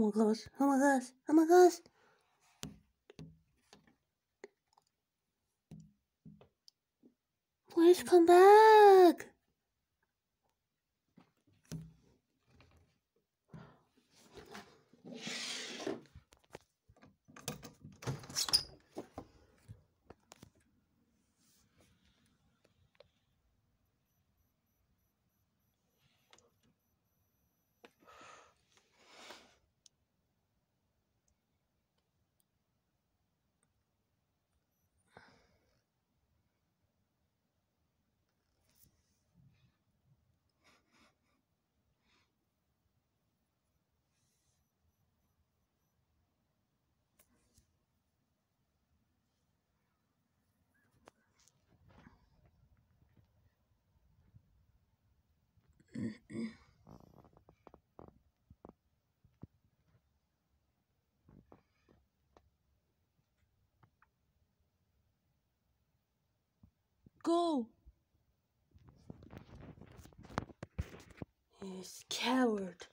Oh my gosh, oh my gosh, oh my gosh. Please come back. Go! He's coward.